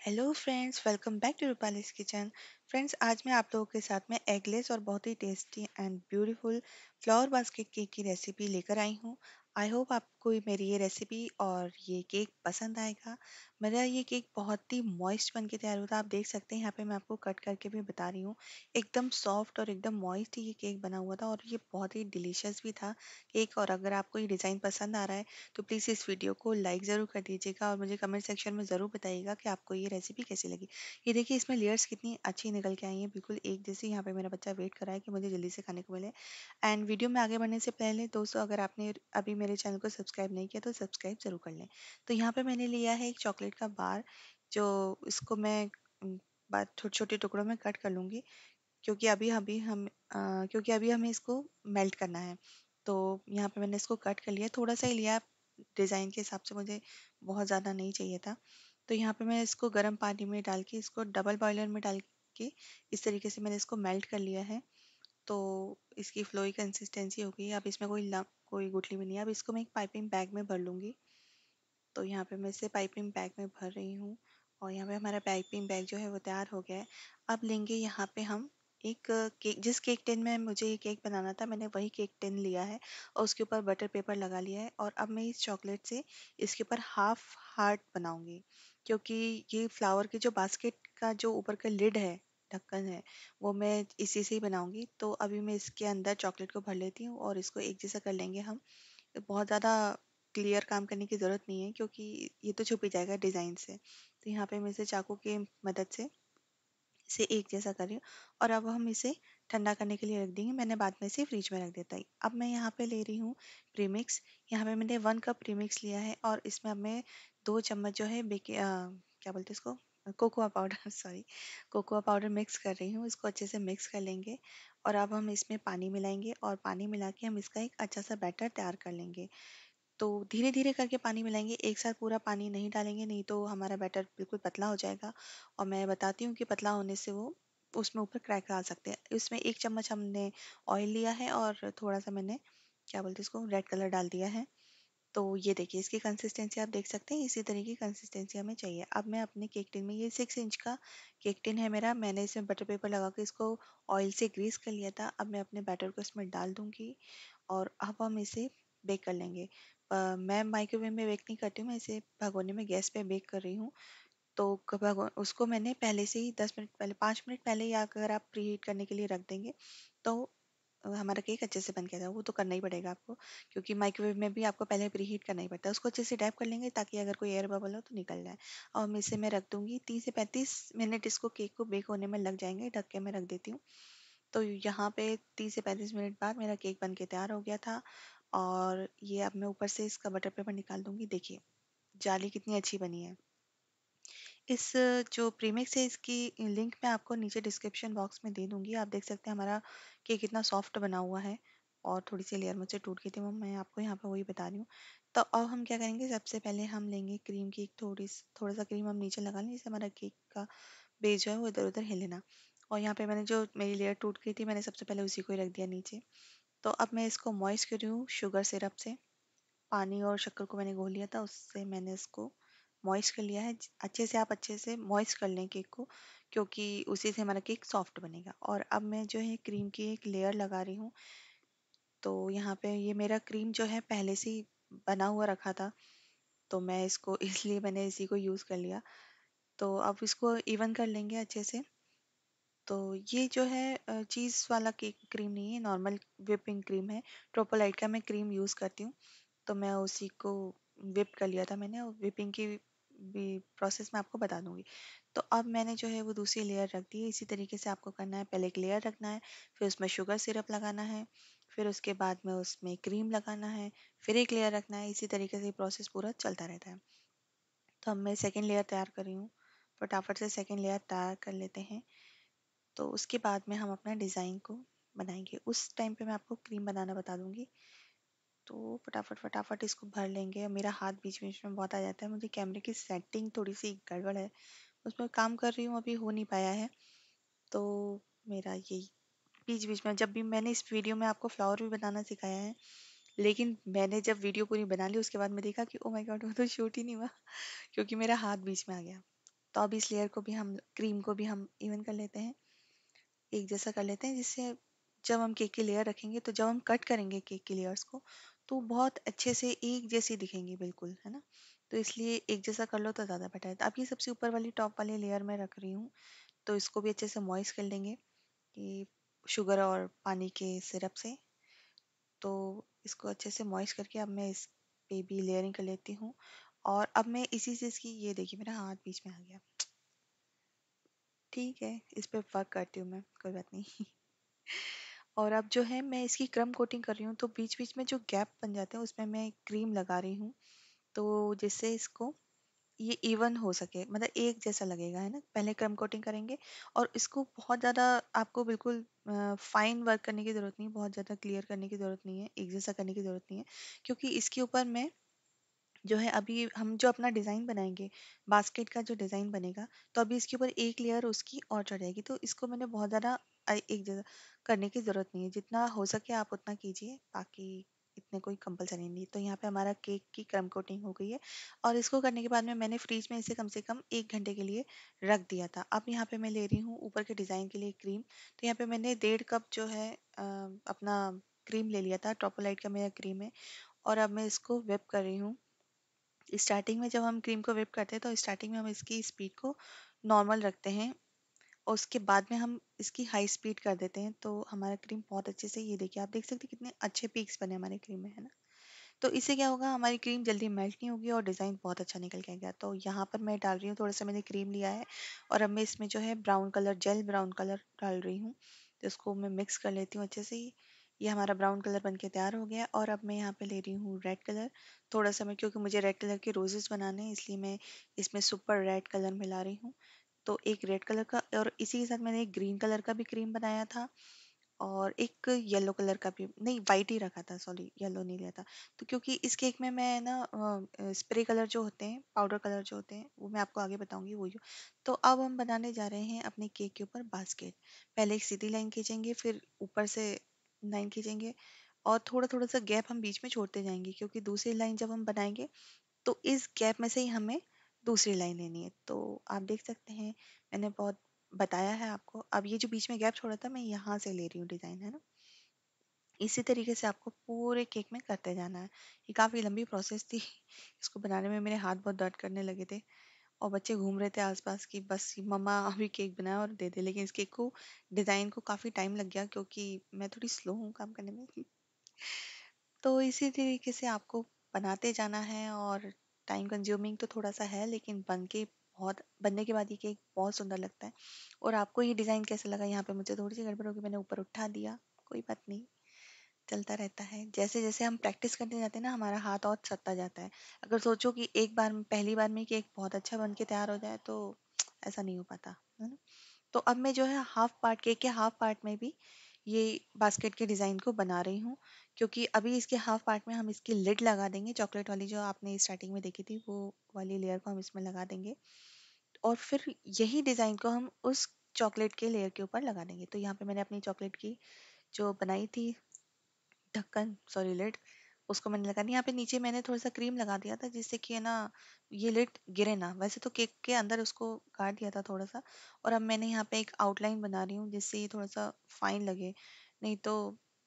Hello friends welcome back to Rupali's kitchen friends आज मैं आप लोगों के साथ में एगलेस और बहुत ही tasty and beautiful flower basket cake की रेसिपी लेकर आई हूँ। आई होप आपको मेरी ये रेसिपी और ये केक पसंद आएगा। मेरा ये केक बहुत ही मॉइस्ट बन के तैयार होता है। आप देख सकते हैं, यहाँ पे मैं आपको कट करके भी बता रही हूँ। एकदम सॉफ्ट और एकदम मॉइस्ट ये केक बना हुआ था और ये बहुत ही डिलीशियस भी था केक और अगर आपको ये डिज़ाइन पसंद आ रहा है तो प्लीज़ इस वीडियो को लाइक ज़रूर कर दीजिएगा और मुझे कमेंट सेक्शन में ज़रूर बताइएगा कि आपको ये रेसिपी कैसी लगी। ये देखिए, इसमें लेयर्स कितनी अच्छी निकल के आई हैं। बिल्कुल एक जैसी यहाँ पे मेरा बच्चा वेट कर रहा है कि मुझे जल्दी से खाने को मिले। एंड वीडियो में आगे बढ़ने से पहले दोस्तों, अगर आपने अभी मेरे चैनल को सब्सक्राइब नहीं किया तो सब्सक्राइब ज़रूर कर लें। तो यहाँ पर मैंने लिया है एक चॉकलेट का बार जो इसको मैं छोटे छोटे टुकड़ों में कट कर लूँगी क्योंकि अभी अभी हम आ, क्योंकि अभी हमें इसको मेल्ट करना है। तो यहाँ पे मैंने इसको कट कर लिया थोड़ा सा ही लिया। डिज़ाइन के हिसाब से मुझे बहुत ज़्यादा नहीं चाहिए था। तो यहाँ पे मैं इसको गर्म पानी में डाल के इसको डबल बॉयलर में डाल के इस तरीके से मैंने इसको मेल्ट कर लिया है। तो इसकी फ्लोई कंसिस्टेंसी हो गई। अब इसमें कोई लम कोई गुठली भी नहीं है। अब इसको मैं एक पाइपिंग बैग में भर लूँगी। तो यहाँ पे मैं इसे पाइपिंग बैग में भर रही हूँ और यहाँ पे हमारा पाइपिंग बैग जो है वो तैयार हो गया है। अब लेंगे यहाँ पे हम एक केक, जिस केक टिन में मुझे ये केक बनाना था, मैंने वही केक टिन लिया है और उसके ऊपर बटर पेपर लगा लिया है और अब मैं इस चॉकलेट से इसके ऊपर हाफ़ हार्ट बनाऊँगी क्योंकि ये फ्लावर की जो बास्केट का जो ऊपर का लिड है, ढक्कन है, वो मैं इसी से ही बनाऊँगी। तो अभी मैं इसके अंदर चॉकलेट को भर लेती हूँ और इसको एक जैसा कर लेंगे हम। बहुत ज़्यादा क्लियर काम करने की ज़रूरत नहीं है, क्योंकि ये तो छुप ही जाएगा डिज़ाइन से। तो यहाँ पे मैं इसे चाकू की मदद से, इसे एक जैसा कर रही हूँ और अब हम इसे ठंडा करने के लिए रख देंगे। मैंने बाद में इसे फ्रिज में रख देता है। अब मैं यहाँ पे ले रही हूँ प्रीमिक्स। यहाँ पे मैंने वन कप प्रीमिक्स लिया है और इसमें अब मैं दो चम्मच जो है बेके क्या बोलते हैं इसको? Cocoa powder, sorry, cocoa powder mix कर रही हूँ। इसको अच्छे से मिक्स कर लेंगे और अब हम इसमें पानी मिलाएँगे और पानी मिला के हम इसका एक अच्छा सा बैटर तैयार कर लेंगे। तो धीरे धीरे करके पानी मिलाएँगे। एक साथ पूरा पानी नहीं डालेंगे, नहीं तो हमारा बैटर बिल्कुल पतला हो जाएगा। और मैं बताती हूँ कि पतला होने से वो उसमें ऊपर क्रैक आ सकते हैं। इसमें एक चम्मच हमने ऑयल लिया है और थोड़ा सा मैंने, क्या बोलते हैं इसको, रेड कलर डाल दिया है। तो ये देखिए, इसकी कंसिस्टेंसी आप देख सकते हैं, इसी तरह की कंसिस्टेंसी हमें चाहिए। अब मैं अपने केक टिन में, ये सिक्स इंच का केक टिन है मेरा, मैंने इसमें बटर पेपर लगा के इसको ऑयल से ग्रीस कर लिया था। अब मैं अपने बैटर को इसमें डाल दूँगी और अब हम इसे बेक कर लेंगे। मैं माइक्रोवेव में बेक नहीं करती हूँ, मैं इसे भगोने में गैस पे बेक कर रही हूँ। तो भगो, उसको मैंने पहले से ही दस मिनट पहले, पाँच मिनट पहले या अगर आप प्री हीट करने के लिए रख देंगे तो हमारा केक अच्छे से बन आता है वो तो करना ही पड़ेगा आपको, क्योंकि माइक्रोवेव में भी आपको पहले प्री हीट करना ही पड़ता है। उसको अच्छे से डैप कर लेंगे, ताकि अगर कोई एयर बबल हो तो निकल जाए। और मैं इसे मैं रख दूँगी तीस से पैंतीस मिनट इसको केक को बेक होने में लग जाएँगे ढक के मैं रख देती हूँ। तो यहाँ पे तीस से पैंतीस मिनट बाद मेरा केक बन के तैयार हो गया था। और ये अब मैं ऊपर से इसका बटर पेपर निकाल दूँगी। देखिए, जाली कितनी अच्छी बनी है। इस जो प्रीमिक्स है, इसकी लिंक मैं आपको नीचे डिस्क्रिप्शन बॉक्स में दे दूँगी। आप देख सकते हैं हमारा केक कितना सॉफ्ट बना हुआ है और थोड़ी सी लेयर मुझसे टूट गई थी, वो मैं आपको यहाँ पर वही बता रही हूँ। तो अब हम क्या करेंगे, सबसे पहले हम लेंगे क्रीम की थोड़ी थोड़ा सा क्रीम हम नीचे लगा लें, जिससे हमारा केक का बेस जो है वो इधर उधर हिले ना। और यहाँ पे मैंने जो मेरी लेयर टूट गई थी, मैंने सबसे पहले उसी को ही रख दिया नीचे। तो अब मैं इसको मॉइस्ट कर रही हूँ शुगर सिरप से। पानी और शक्कर को मैंने घोल लिया था, उससे मैंने इसको मॉइस्ट कर लिया है। अच्छे से आप अच्छे से मॉइस्ट कर लें केक को, क्योंकि उसी से हमारा केक सॉफ्ट बनेगा। और अब मैं जो है क्रीम की एक लेयर लगा रही हूँ। तो यहाँ पे ये मेरा क्रीम जो है पहले से ही बना हुआ रखा था तो मैं इसको इसलिए मैंने इसी को यूज़ कर लिया। तो अब इसको इवन कर लेंगे अच्छे से। तो ये जो है चीज़ वाला केक क्रीम नहीं है, नॉर्मल विपिंग क्रीम है ट्रोपोलाइट का मैं क्रीम यूज़ करती हूँ। तो मैं उसी को विप कर लिया था मैंने, और विपिंग की भी प्रोसेस मैं आपको बता दूँगी। तो अब मैंने जो है वो दूसरी लेयर रख दी है, इसी तरीके से आपको करना है, पहले एक लेयर रखना है, फिर उसमें शुगर सिरप लगाना है, फिर उसके बाद में उसमें क्रीम लगाना है, फिर एक लेयर रखना है, इसी तरीके से प्रोसेस पूरा चलता रहता है। तो अब मैं सेकेंड लेयर तैयार कर रही हूँ, फटाफट से सेकेंड लेयर तैयार कर लेते हैं। तो उसके बाद में हम अपना डिज़ाइन को बनाएँगे। उस टाइम पे मैं आपको क्रीम बनाना बता दूँगी। तो फटाफट फटाफट इसको भर लेंगे। मेरा हाथ बीच बीच में बहुत आ जाता है। मुझे कैमरे की सेटिंग थोड़ी सी गड़बड़ है। उसमें काम कर रही हूँ, अभी हो नहीं पाया है। तो मेरा यही बीच बीच में जब भी मैंने इस वीडियो में आपको फ्लावर भी बनाना सिखाया है, लेकिन मैंने जब वीडियो पूरी बना ली, उसके बाद मैं देखा कि ओ माय गॉड, वो तो शूट ही नहीं हुआ। क्योंकि मेरा हाथ बीच में आ गया। तो अब इस लेयर को भी हम, क्रीम को भी हम इवन कर लेते हैं। एक जैसा कर लेते हैं, जिससे जब हम केक की लेयर रखेंगे तो जब हम कट करेंगे केक की लेयर्स को तो बहुत अच्छे से एक जैसी दिखेंगी बिल्कुल, है ना? तो इसलिए एक जैसा कर लो तो ज़्यादा बेटर है। अब ये सबसे ऊपर वाली टॉप वाली लेयर मैं रख रही हूँ तो इसको भी अच्छे से मॉइस्ट कर लेंगे, कि शुगर और पानी के सिरप से। तो इसको अच्छे से मॉइस्ट करके अब मैं इस पे भी लेयरिंग कर लेती हूँ। और अब मैं इसी चीज़ की, ये देखिए मेरा हाथ बीच में आ गया। ठीक है, इस पे वर्क करती हूँ मैं, कोई बात नहीं। और अब जो है, मैं इसकी क्रम कोटिंग कर रही हूँ तो बीच बीच में जो गैप बन जाते हैं, उसमें मैं क्रीम लगा रही हूँ। तो जिससे इसको ये इवन हो सके मतलब एक जैसा लगेगा, है ना? पहले क्रम कोटिंग करेंगे और इसको बहुत ज़्यादा आपको बिल्कुल फाइन वर्क करने की ज़रूरत नहीं है बहुत ज़्यादा क्लियर करने की ज़रूरत नहीं है, एक जैसा करने की ज़रूरत नहीं है, क्योंकि इसके ऊपर मैं जो है अभी हम जो अपना डिज़ाइन बनाएँगे, बास्केट का जो डिज़ाइन बनेगा तो अभी इसके ऊपर एक लेयर उसकी और चढ़ जाएगी। तो इसको मैंने बहुत ज़्यादा एक जगह करने की ज़रूरत नहीं है। जितना हो सके आप उतना कीजिए, बाकी इतने कोई कंपलसरी नहीं तो यहाँ पे हमारा केक की क्रम कोटिंग हो गई है और इसको करने के बाद में मैंने फ्रिज में इसे कम से कम एक घंटे के लिए रख दिया था। अब यहाँ पे मैं ले रही हूँ ऊपर के डिज़ाइन के लिए क्रीम। तो यहाँ पे मैंने डेढ़ कप जो है अपना क्रीम ले लिया था, ट्रोपोलाइट का मेरा क्रीम है और अब मैं इसको व्हिप कर रही हूँ। स्टार्टिंग में जब हम क्रीम को व्हिप करते हैं तो स्टार्टिंग में हम इसकी स्पीड को नॉर्मल रखते हैं और उसके बाद में हम इसकी हाई स्पीड कर देते हैं। तो हमारा क्रीम बहुत अच्छे से, ये देखिए, आप देख सकते हैं कितने अच्छे पीक्स बने हमारे क्रीम में, है ना? तो इससे क्या होगा, हमारी क्रीम जल्दी मेल्ट नहीं होगी और डिज़ाइन बहुत अच्छा निकल के आएगा। तो यहाँ पर मैं डाल रही हूँ, थोड़ा सा मैंने क्रीम लिया है और अब मैं इसमें जो है brown colour gel brown colour डाल रही हूँ। तो इसको मैं मिक्स कर लेती हूँ अच्छे से ये हमारा ब्राउन कलर बनके तैयार हो गया और अब मैं यहाँ पे ले रही हूँ रेड कलर। थोड़ा सा मैं, क्योंकि मुझे रेड कलर के रोजेस बनाने हैं, इसलिए मैं इसमें सुपर रेड कलर मिला रही हूँ। तो एक रेड कलर का और इसी के साथ मैंने एक ग्रीन कलर का भी क्रीम बनाया था और एक येलो कलर का भी, नहीं, वाइट ही रखा था, सॉरी, येलो नहीं लिया था। तो क्योंकि इस केक में मैं ना स्प्रे कलर जो होते हैं, पाउडर कलर जो होते हैं, वो मैं आपको आगे बताऊँगी, वो जो तो अब हम बनाने जा रहे हैं अपने केक के ऊपर बास्केट। पहले एक सीधी लाइन खींचेंगे, फिर ऊपर से लाइन खींचेंगे और थोड़ा थोड़ा सा गैप हम बीच में छोड़ते जाएँगे, क्योंकि दूसरी लाइन जब हम बनाएँगे तो इस गैप में से ही हमें दूसरी लाइन लेनी है। तो आप देख सकते हैं, मैंने बहुत बताया है आपको। अब ये जो बीच में गैप छोड़ा था, मैं यहाँ से ले रही हूँ डिज़ाइन, है ना? इसी तरीके से आपको पूरे केक में करते जाना है। ये काफ़ी लंबी प्रोसेस थी, इसको बनाने में मेरे हाथ बहुत दर्द करने लगे थे। और बच्चे घूम रहे थे आसपास कि, बस मम्मा अभी केक बनाया और दे दे, लेकिन इस केक को डिज़ाइन को काफ़ी टाइम लग गया क्योंकि मैं थोड़ी स्लो हूँ काम करने में। तो इसी तरीके से आपको बनाते जाना है और टाइम कंज्यूमिंग तो थोड़ा सा है, लेकिन बन के बहुत, बनने के बाद ये केक बहुत सुंदर लगता है। और आपको ये डिज़ाइन कैसा लगा? यहाँ पे मुझे थोड़ी सी गड़बड़ होगी, मैंने ऊपर उठा दिया, कोई बात नहीं। चलता रहता है। जैसे जैसे हम प्रैक्टिस करते जाते हैं ना, हमारा हाथ और सत्ता जाता है। अगर सोचो कि एक बार में, पहली बार में केक बहुत अच्छा बन के तैयार हो जाए तो ऐसा नहीं हो पाता, है ना? तो अब मैं जो है, हाफ़ पार्ट केक के हाफ़ पार्ट में भी ये बास्केट के डिज़ाइन को बना रही हूँ। क्योंकि अभी इसके हाफ़ पार्ट में हम इसकी लिड लगा देंगे, चॉकलेट वाली जो आपने स्टार्टिंग में देखी थी, वो वाली लेयर को हम इसमें लगा देंगे। और फिर यही डिज़ाइन को हम उस चॉकलेट के लेयर के ऊपर लगा देंगे। तो यहाँ पे मैंने अपनी चॉकलेट की जो बनाई थी ढक्कन, सॉरी, लिड, उसको मैंने लगा दी यहाँ पे नीचे मैंने थोड़ा सा क्रीम लगा दिया था, जिससे कि है ना, ये लिड गिरे ना। वैसे तो केक के अंदर उसको काट दिया था थोड़ा सा और अब मैंने यहाँ पे एक आउटलाइन बना रही हूँ, जिससे ये थोड़ा सा फाइन लगे, नहीं तो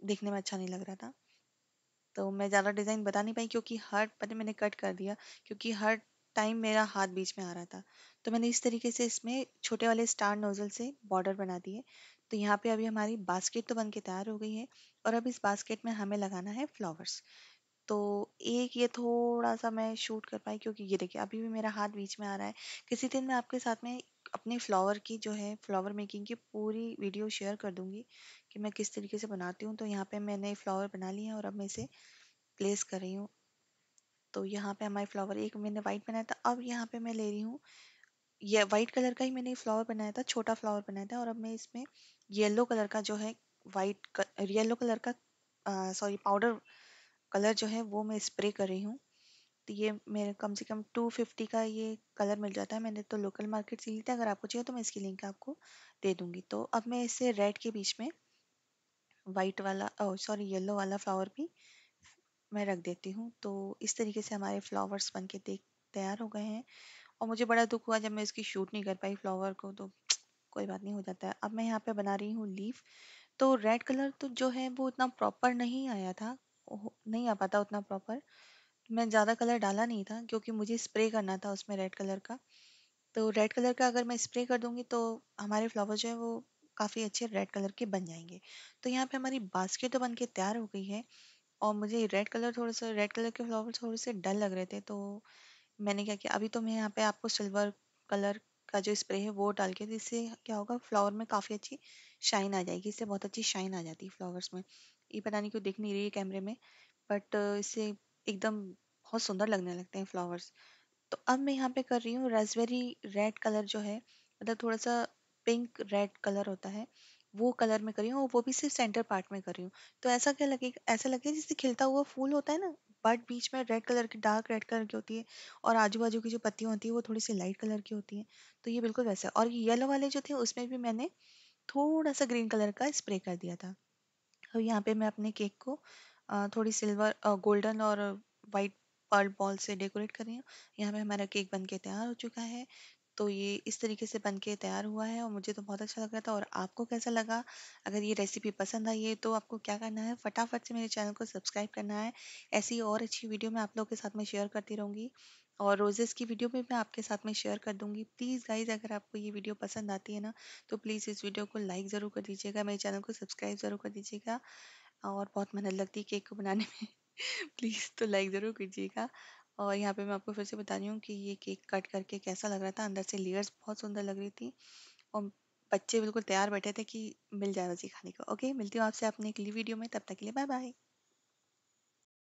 देखने में अच्छा नहीं लग रहा था। तो मैं ज़्यादा डिज़ाइन बता नहीं पाई, क्योंकि हर पहले मैंने कट कर दिया, क्योंकि हर टाइम मेरा हाथ बीच में आ रहा था। तो मैंने इस तरीके से इसमें छोटे वाले स्टार नोजल से बॉर्डर बना दिए तो यहाँ पे अभी हमारी बास्केट तो बन के तैयार हो गई है और अब इस बास्केट में हमें लगाना है फ्लावर्स। तो एक ये थोड़ा सा मैं शूट कर पाई क्योंकि ये देखिए, अभी भी मेरा हाथ बीच में आ रहा है। किसी दिन मैं आपके साथ में अपने फ्लावर की जो है, फ्लावर मेकिंग की पूरी वीडियो शेयर कर दूँगी कि मैं किस तरीके से बनाती हूँ। तो यहाँ पे मैंने फ्लावर बना लिए हैं और अब मैं इसे प्लेस कर रही हूँ। तो यहाँ पे हमारे फ्लावर, एक मैंने वाइट बनाया था, अब यहाँ पे मैं ले रही हूँ। ये वाइट कलर का ही मैंने फ्लावर बनाया था, छोटा फ्लावर बनाया था और अब मैं इसमें येलो कलर का जो है वाइट येलो कलर का सॉरी पाउडर कलर जो है, वो मैं स्प्रे कर रही हूँ। तो ये मेरे कम से कम टू फिफ्टी का ये कलर मिल जाता है। मैंने तो लोकल मार्केट से लिया था, अगर आपको चाहिए तो मैं इसकी लिंक आपको दे दूँगी। तो अब मैं इसे रेड के बीच में वाइट वाला सॉरी येलो वाला फ्लावर भी मैं रख देती हूँ। तो इस तरीके से हमारे फ्लावर्स बन के देख, तैयार हो गए हैं। और मुझे बड़ा दुख हुआ जब मैं इसकी शूट नहीं कर पाई फ्लावर को तो कोई बात नहीं, हो जाता है। अब मैं यहाँ पे बना रही हूँ लीफ। तो रेड कलर तो जो है वो उतना प्रॉपर नहीं आया था। नहीं आ पाता उतना प्रॉपर। मैं ज़्यादा कलर डाला नहीं था, क्योंकि मुझे स्प्रे करना था उसमें रेड कलर का। तो रेड कलर का अगर मैं स्प्रे कर दूँगी तो हमारे फ्लावर जो है वो काफ़ी अच्छे रेड कलर के बन जाएँगे। तो यहाँ पे हमारी बास्केट तो बन के तैयार हो गई है और मुझे रेड कलर थोड़ा सा, रेड कलर के फ्लावर थोड़े से डल लग रहे थे। तो मैंने क्या किया, अभी तो मैं यहाँ पे आपको सिल्वर कलर का जो स्प्रे है, वो डाल के इससे क्या होगा फ्लावर में काफ़ी अच्छी शाइन आ जाएगी, इससे बहुत अच्छी शाइन आ जाती है फ्लावर्स में। ये पता नहीं क्यों दिख नहीं रही है कैमरे में बट इससे एकदम बहुत सुंदर लगने लगते हैं फ्लावर्स तो अब मैं यहाँ पे कर रही हूँ रास्पबेरी रेड कलर जो है मतलब थोड़ा सा पिंक रेड कलर होता है, वो कलर में कर रही हूँ वो भी सिर्फ़ सेंटर पार्ट में कर रही हूँ। तो ऐसा क्या लगेगा ऐसा लगेगा जैसे खिलता हुआ फूल होता है ना बट बीच में रेड कलर की, डार्क रेड कलर की होती है और आजू बाजू की जो पत्तियाँ होती है वो थोड़ी सी लाइट कलर की होती है। तो ये बिल्कुल वैसा और येलो वाले जो थे उसमें भी मैंने थोड़ा सा ग्रीन कलर का स्प्रे कर दिया था। और यहाँ पे मैं अपने केक को थोड़ी सिल्वर गोल्डन और वाइट पर्ल बॉल से डेकोरेट कर रही हूँ। यहाँ पे हमारा केक बन के तैयार हो चुका है। तो ये इस तरीके से बन के तैयार हुआ है और मुझे तो बहुत अच्छा लग रहा था और आपको कैसा लगा? अगर ये रेसिपी पसंद आई है तो आपको क्या करना है? फटाफट से मेरे चैनल को सब्सक्राइब करना है। ऐसी और अच्छी वीडियो मैं आप लोगों के साथ में शेयर करती रहूँगी और रोजेस की वीडियो भी मैं आपके साथ में शेयर कर दूँगी। प्लीज़ गाइज़ अगर आपको ये वीडियो पसंद आती है ना तो प्लीज़ इस वीडियो को लाइक ज़रूर कर दीजिएगा, मेरे चैनल को सब्सक्राइब ज़रूर कर दीजिएगा और बहुत मेहनत लगती है केक को बनाने में। प्लीज़ तो लाइक ज़रूर कीजिएगा। और यहाँ पे मैं आपको फिर से बता रही हूँ कि ये केक कट करके कैसा लग रहा था, अंदर से लेयर्स बहुत सुंदर लग रही थी और बच्चे बिल्कुल तैयार बैठे थे कि मिल जाए रोज़ी खाने को। ओके, मिलती हूँ आपसे अपने अगली वीडियो में, तब तक के लिए बाय बाय